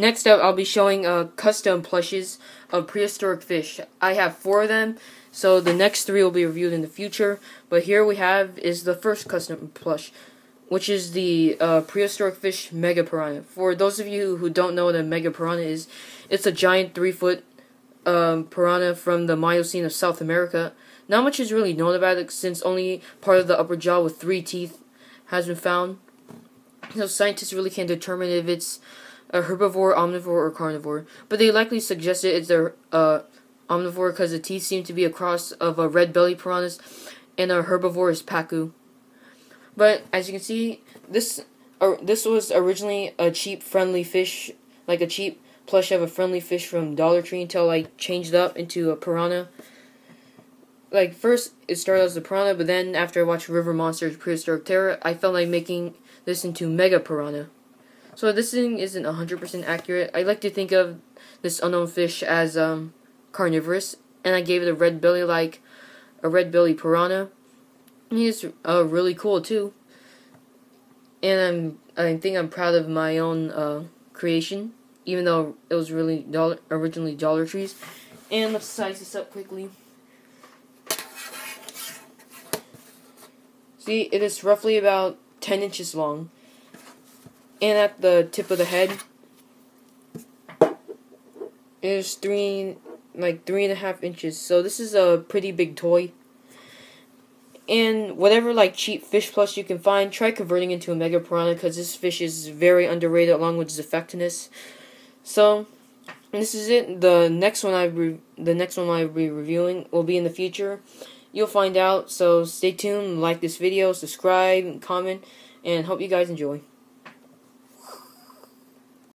Next up, I'll be showing uh, custom plushes of prehistoric fish. I have four of them, so the next three will be reviewed in the future. But here we have is the first custom plush, which is the uh, prehistoric fish Megapiranha. For those of you who don't know what a Megapiranha is, it's a giant three-foot um, piranha from the Miocene of South America. Not much is really known about it since only part of the upper jaw with three teeth has been found. So scientists really can't determine if it's a herbivore, omnivore, or carnivore, but they likely suggested it's a uh, omnivore because the teeth seem to be a cross of a red belly piranhas and a herbivorous pacu. But as you can see, this uh, this was originally a cheap, friendly fish, like a cheap plush of a friendly fish from Dollar Tree until I changed it up into a piranha. Like first, it started as a piranha, but then after I watched River Monsters Prehistoric Terror, I felt like making this into Megapiranha. So this thing isn't 100% accurate. I like to think of this unknown fish as um, carnivorous, and I gave it a red belly like a red belly piranha. He's uh, really cool too, and I'm I think I'm proud of my own uh, creation, even though it was really dollar, originally Dollar Trees. And let's size this up quickly. See, it is roughly about 10 inches long and at the tip of the head is three like three and a half inches. So this is a pretty big toy. And whatever like cheap fish plush you can find try converting into a Megapiranha because this fish is very underrated along with its effectiveness. So this is it. The next one i the next one i'll be reviewing will be in the future. You'll find out. So stay tuned. Like this video subscribe and comment and hope you guys enjoy